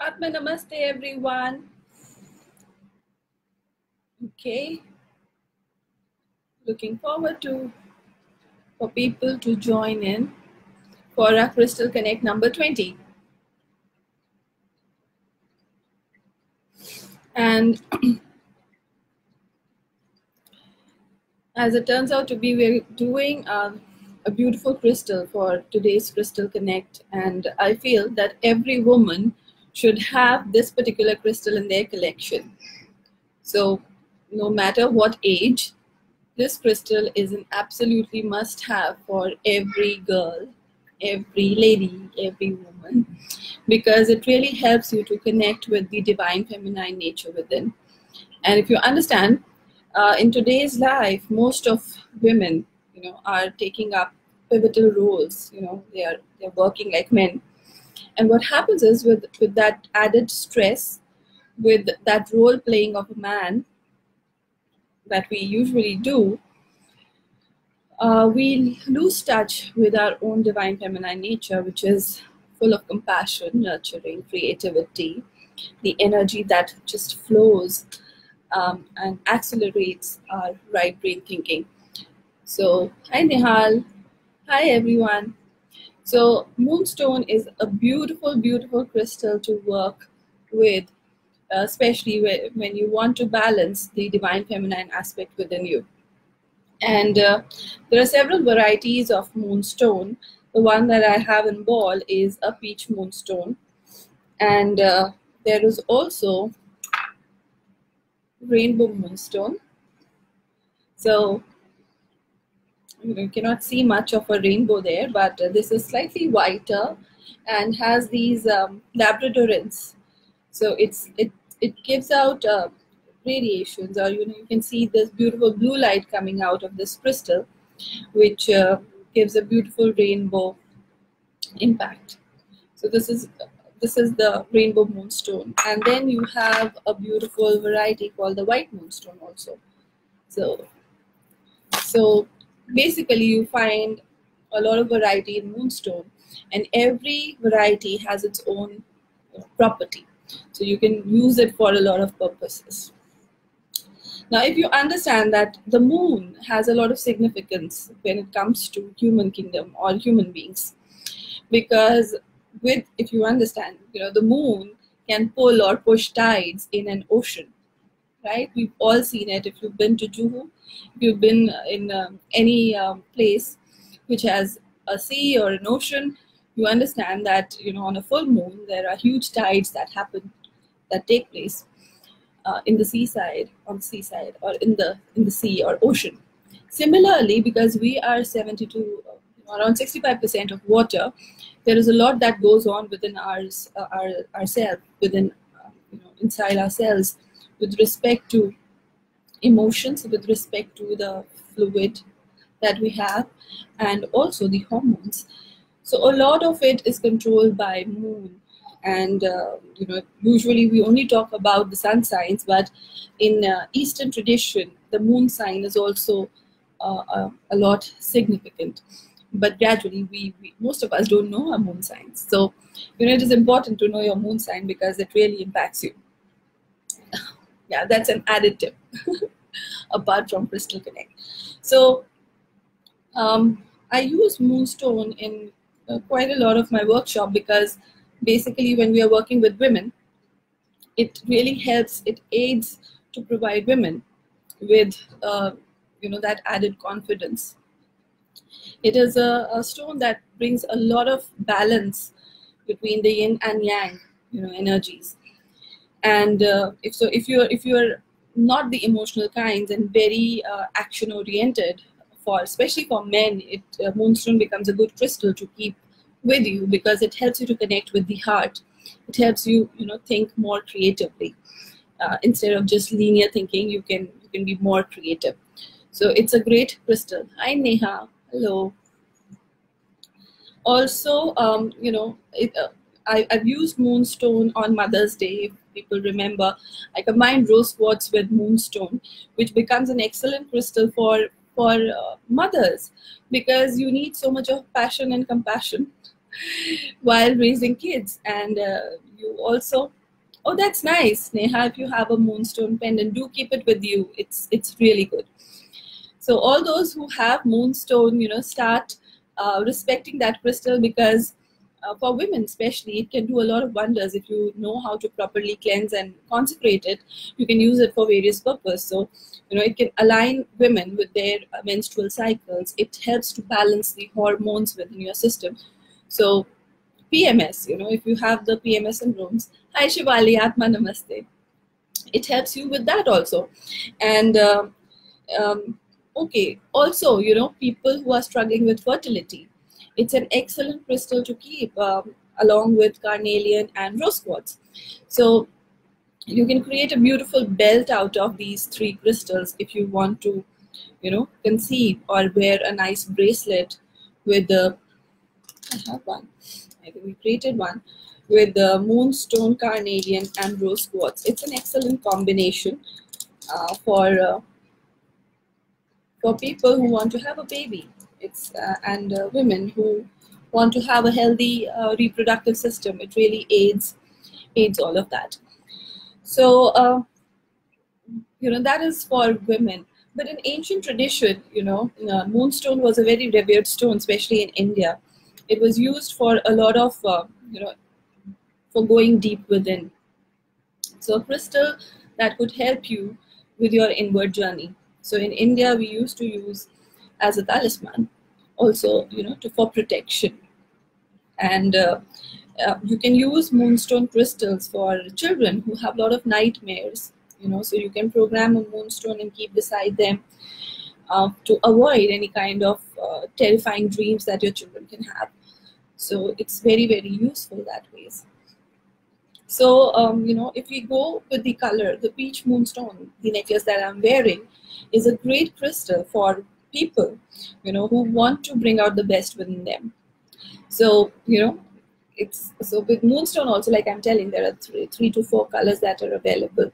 Atma Namaste, everyone. Okay. Looking forward to for people to join in for our Crystal Connect number 20. And as it turns out to be, we're doing a, a beautiful crystal for today's Crystal Connect. And I feel that every woman should have this particular crystal in their collection. So, no matter what age, this crystal is an absolutely must have for every girl, every lady, every woman, because it really helps you to connect with the divine feminine nature within. And if you understand, uh, in today's life, most of women, you know, are taking up pivotal roles. You know, they are they're working like men and what happens is with, with that added stress, with that role playing of a man that we usually do, uh, we lose touch with our own divine feminine nature, which is full of compassion, nurturing, creativity, the energy that just flows um, and accelerates our right brain thinking. So, hi Nihal. Hi everyone. So moonstone is a beautiful, beautiful crystal to work with, uh, especially when you want to balance the divine feminine aspect within you. And uh, there are several varieties of moonstone. The one that I have in ball is a peach moonstone. And uh, there is also rainbow moonstone. So you cannot see much of a rainbow there, but this is slightly whiter and has these um, labradorines. So it's it it gives out uh, radiations, or you know you can see this beautiful blue light coming out of this crystal, which uh, gives a beautiful rainbow impact. So this is this is the rainbow moonstone, and then you have a beautiful variety called the white moonstone also. So so basically you find a lot of variety in moonstone and every variety has its own uh, property. So you can use it for a lot of purposes. Now if you understand that the moon has a lot of significance when it comes to human kingdom or human beings because with if you understand you know the moon can pull or push tides in an ocean right? We've all seen it. If you've been to juhu if you've been in um, any um, place which has a sea or an ocean, you understand that you know on a full moon there are huge tides that happen, that take place uh, in the seaside, on the seaside, or in the in the sea or ocean. Similarly, because we are 72, uh, around 65% of water, there is a lot that goes on within ours, uh, our ourselves, within uh, you know inside ourselves, with respect to emotions with respect to the fluid that we have and also the hormones. So a lot of it is controlled by moon. And uh, you know usually we only talk about the sun signs but in uh, eastern tradition the moon sign is also uh, a, a, lot significant. But gradually we, we, most of us don't know our moon signs. So you know it is important to know your moon sign because it really impacts you yeah, that's an added tip apart from Crystal Connect. So um, I use Moonstone in uh, quite a lot of my workshop because basically when we are working with women, it really helps, it aids to provide women with uh, you know that added confidence. It is a, a stone that brings a lot of balance between the yin and yang you know energies and uh, if so if you're if you're not the emotional kinds and very uh, action oriented for especially for men it uh, moonstone becomes a good crystal to keep with you because it helps you to connect with the heart. It helps you you know think more creatively. Uh, instead of just linear thinking you can you can be more creative. So it's a great crystal. Hi neha. Hello. Also um, you know it, uh, I, have used moonstone on mother's day people remember. I combine rose quartz with moonstone, which becomes an excellent crystal for for uh, mothers because you need so much of passion and compassion while raising kids. And uh, you also, oh, that's nice, Neha. If you have a moonstone pendant, do keep it with you. It's it's really good. So all those who have moonstone, you know, start uh, respecting that crystal because uh, for women especially it can do a lot of wonders if you know how to properly cleanse and consecrate it. You can use it for various purposes so you know it can align women with their menstrual cycles. It helps to balance the hormones within your system. So pms you know if you have the pms syndromes hi shivali atma namaste. It helps you with that also. And uh, um, okay also you know people who are struggling with fertility it's an excellent crystal to keep um, along with carnelian and rose quartz. So you can create a beautiful belt out of these three crystals if you want to you know conceive or wear a nice bracelet with the i have one. I think we created one with the moonstone carnelian and rose quartz. It's an excellent combination uh, for uh, for people who want to have a baby it's uh, and uh, women who want to have a healthy uh, reproductive system. It really aids aids all of that. So you know that is for women. But in ancient tradition you know uh, moonstone was a very revered stone especially in india. It was used for a lot of uh, you know for going deep within. So a crystal that could help you with your inward journey. So in india we used to use as a talisman also you know to for protection. And uh, uh, you can use moonstone crystals for children who have a lot of nightmares you know so you can program a moonstone and keep beside them uh, to avoid any kind of uh, terrifying dreams that your children can have. So it's very very useful that ways. So um, you know if we go with the color the peach moonstone the necklace that i'm wearing is a great crystal for people you know who want to bring out the best within them. So you know it's so with moonstone also like i'm telling there are three, three to four colors that are available.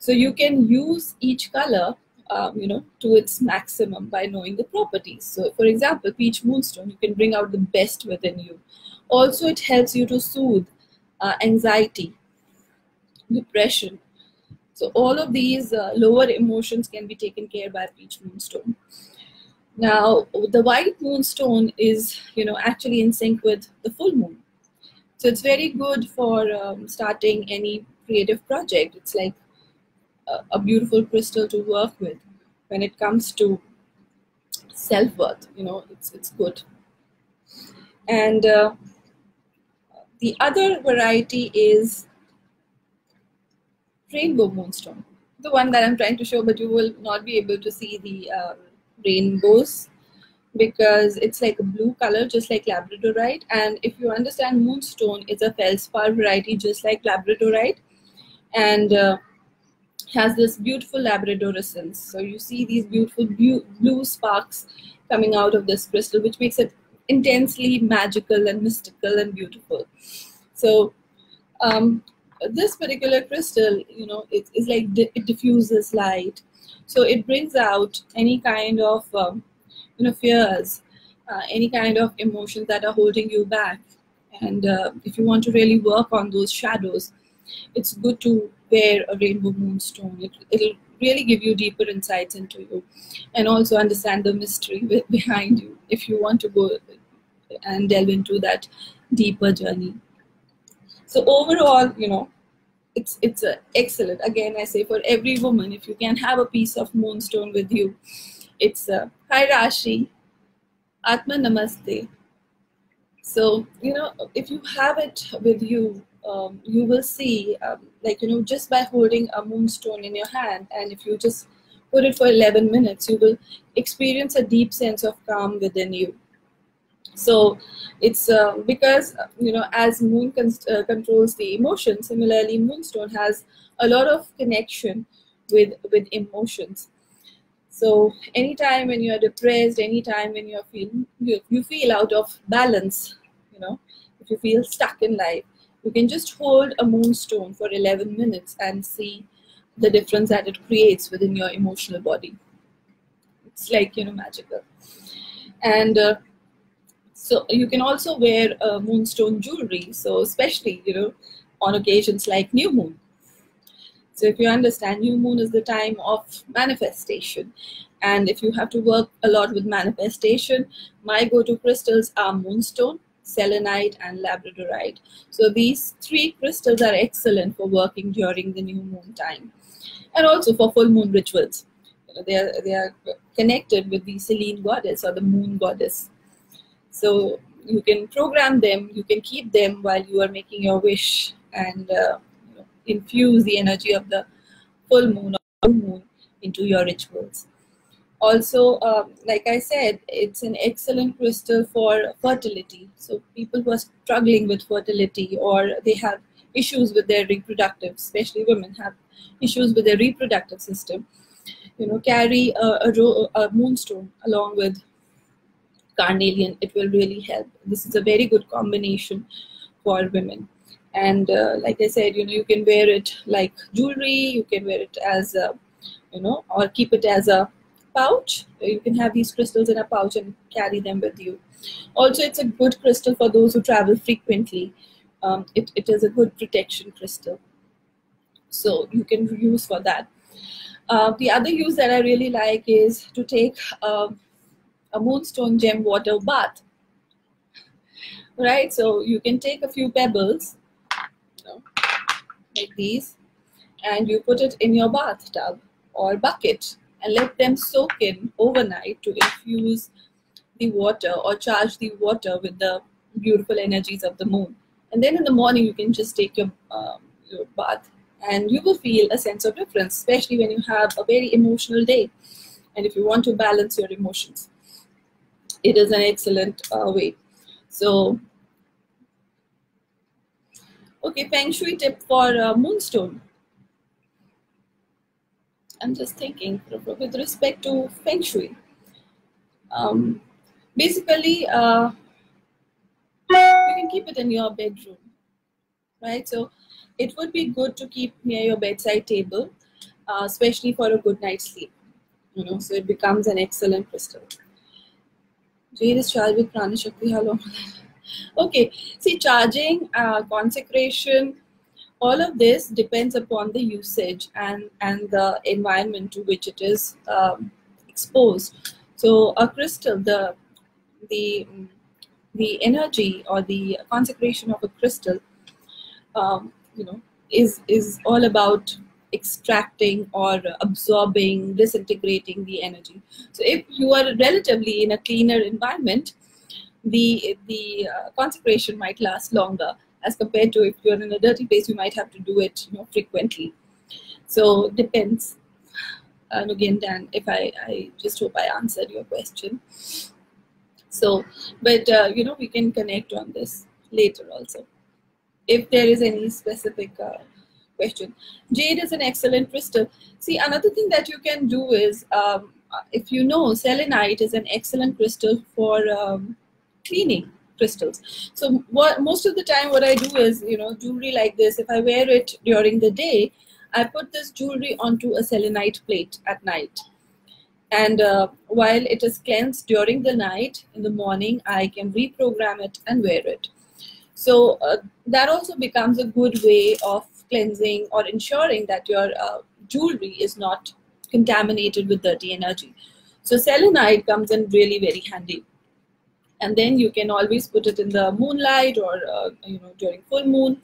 So you can use each color um, you know to its maximum by knowing the properties. So for example peach moonstone you can bring out the best within you. Also it helps you to soothe uh, anxiety depression so all of these uh, lower emotions can be taken care by peach moonstone. Now the white moonstone is you know actually in sync with the full moon. So it's very good for um, starting any creative project. It's like a, a, beautiful crystal to work with when it comes to self-worth. You know, it's it's good. And uh, the other variety is rainbow moonstone. The one that I'm trying to show, but you will not be able to see the uh, rainbows because it's like a blue color, just like labradorite. And if you understand, moonstone is a feldspar variety, just like labradorite, and uh, has this beautiful labradorescence. So you see these beautiful blue, blue sparks coming out of this crystal, which makes it intensely magical and mystical and beautiful. So um, this particular crystal, you know, it is like di it diffuses light, so it brings out any kind of um, you know fears, uh, any kind of emotions that are holding you back. And uh, if you want to really work on those shadows, it's good to wear a rainbow moonstone. It, it'll really give you deeper insights into you, and also understand the mystery behind you. If you want to go and delve into that deeper journey. So overall, you know, it's it's excellent. Again, I say for every woman, if you can have a piece of moonstone with you, it's a hi Rashi, Atma Namaste. So you know, if you have it with you, um, you will see, um, like you know, just by holding a moonstone in your hand, and if you just put it for 11 minutes, you will experience a deep sense of calm within you so it's uh, because you know as moon uh, controls the emotion similarly moonstone has a lot of connection with with emotions. So anytime when you're depressed anytime when you're feeling you, you feel out of balance you know if you feel stuck in life you can just hold a moonstone for 11 minutes and see the difference that it creates within your emotional body. It's like you know magical. And uh, So you can also wear uh, moonstone jewelry. So especially, you know, on occasions like new moon. So if you understand, new moon is the time of manifestation. And if you have to work a lot with manifestation, my go-to crystals are moonstone, selenite, and labradorite. So these three crystals are excellent for working during the new moon time. And also for full moon rituals. You know, they, are, they are connected with the Selene goddess or the moon goddess. So you can program them, you can keep them while you are making your wish and uh, infuse the energy of the full moon or moon into your rituals. Also, um, like I said, it's an excellent crystal for fertility. So people who are struggling with fertility or they have issues with their reproductive, especially women have issues with their reproductive system, you know, carry a, a, a moonstone along with carnelian. It will really help. This is a very good combination for women. And uh, like i said you know you can wear it like jewelry you can wear it as a you know or keep it as a pouch. You can have these crystals in a pouch and carry them with you. Also it's a good crystal for those who travel frequently. Um, it, it is a good protection crystal. So you can use for that. Uh, the other use that i really like is to take uh, a moonstone gem water bath right so you can take a few pebbles like these and you put it in your bathtub or bucket and let them soak in overnight to infuse the water or charge the water with the beautiful energies of the moon. And then in the morning, you can just take your, um, your bath and you will feel a sense of difference, especially when you have a very emotional day and if you want to balance your emotions. It is an excellent uh, way. So Okay, Feng Shui tip for uh, Moonstone. I'm just thinking with respect to Feng Shui. Um, basically, uh, you can keep it in your bedroom, right? So it would be good to keep near your bedside table, uh, especially for a good night's sleep. You know, so it becomes an excellent crystal. Jade is charged with Prana Shakti. Okay, see, charging, uh, consecration, all of this depends upon the usage and, and the environment to which it is um, exposed. So a crystal, the, the, the energy or the consecration of a crystal, um, you know, is, is all about extracting or absorbing, disintegrating the energy. So if you are relatively in a cleaner environment, the the uh, consecration might last longer as compared to if you're in a dirty place you might have to do it you know frequently. So depends. And again dan if i i just hope i answered your question. So but uh, you know we can connect on this later also. If there is any specific uh, question jade is an excellent crystal see another thing that you can do is um, if you know selenite is an excellent crystal for um, cleaning crystals. So what most of the time what I do is, you know, jewelry like this, if I wear it during the day, I put this jewelry onto a selenite plate at night. And uh, while it is cleansed during the night, in the morning, I can reprogram it and wear it. So uh, that also becomes a good way of cleansing or ensuring that your uh, jewelry is not contaminated with dirty energy. So selenite comes in really very handy. And then you can always put it in the moonlight or uh, you know during full moon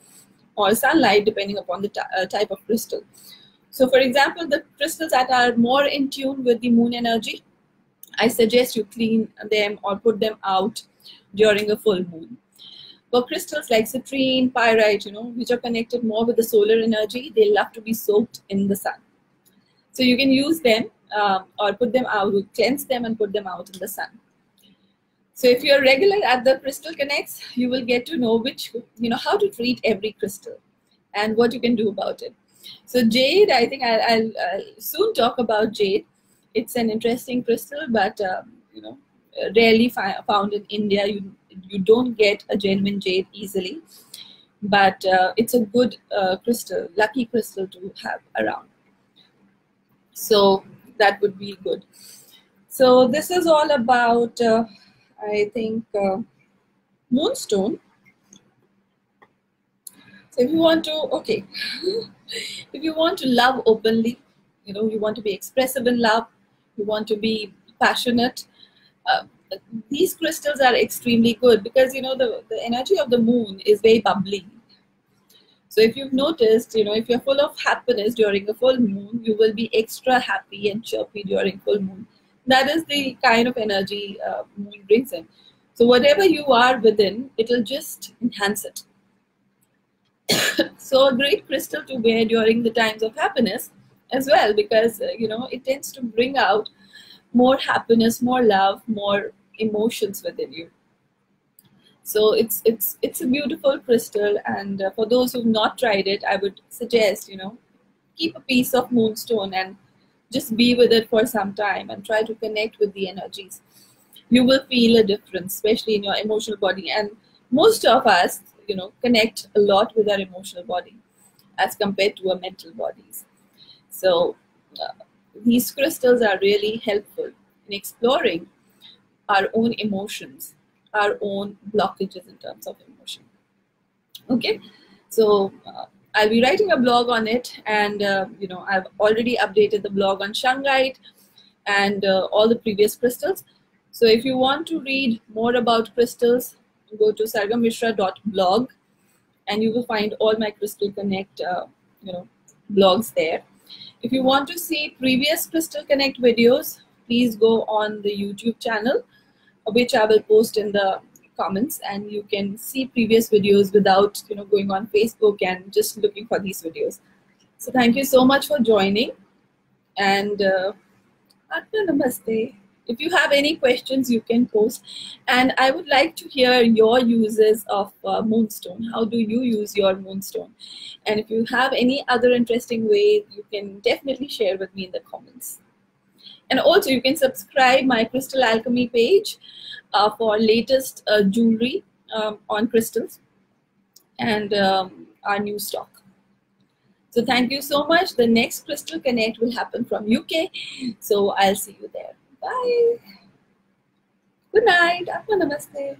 or sunlight depending upon the uh, type of crystal. So for example the crystals that are more in tune with the moon energy i suggest you clean them or put them out during a full moon for crystals like citrine pyrite you know which are connected more with the solar energy they love to be soaked in the sun so you can use them uh, or put them out cleanse them and put them out in the sun so if you're regular at the Crystal Connects, you will get to know which, you know, how to treat every crystal and what you can do about it. So jade, I think I'll, I'll, I'll soon talk about jade. It's an interesting crystal, but um, you know, rarely found in India. You you don't get a genuine jade easily, but uh, it's a good uh, crystal, lucky crystal to have around. So that would be good. So this is all about. Uh, I think uh, moonstone. So if you want to, okay, if you want to love openly, you know, you want to be expressive in love, you want to be passionate, uh, these crystals are extremely good because you know the, the energy of the moon is very bubbly so if you've noticed you know if you're full of happiness during a full moon you will be extra happy and chirpy during full moon. That is the kind of energy uh, moon brings in. So whatever you are within it'll just enhance it. So a great crystal to wear during the times of happiness as well because uh, you know it tends to bring out more happiness, more love, more emotions within you. So it's it's it's a beautiful crystal, and uh, for those who've not tried it, I would suggest you know keep a piece of moonstone and just be with it for some time and try to connect with the energies. You will feel a difference, especially in your emotional body. And most of us, you know, connect a lot with our emotional body as compared to our mental bodies. So uh, these crystals are really helpful in exploring our own emotions, our own blockages in terms of emotion. Okay, so uh, I'll be writing a blog on it, and uh, you know I've already updated the blog on shungite and uh, all the previous crystals. So if you want to read more about crystals, go to sargamishra.blog, and you will find all my Crystal Connect, uh, you know, blogs there. If you want to see previous Crystal Connect videos, please go on the YouTube channel, which I will post in the comments and you can see previous videos without you know going on Facebook and just looking for these videos. So thank you so much for joining and uh, Namaste. If you have any questions, you can post. And I would like to hear your uses of uh, Moonstone. How do you use your Moonstone? And if you have any other interesting ways, you can definitely share with me in the comments. And also, you can subscribe my Crystal Alchemy page uh, for latest uh, jewelry um, on crystals and um, our new stock. So thank you so much. The next Crystal Connect will happen from UK. So I'll see you there. Bye. Good night. Atma Namaste.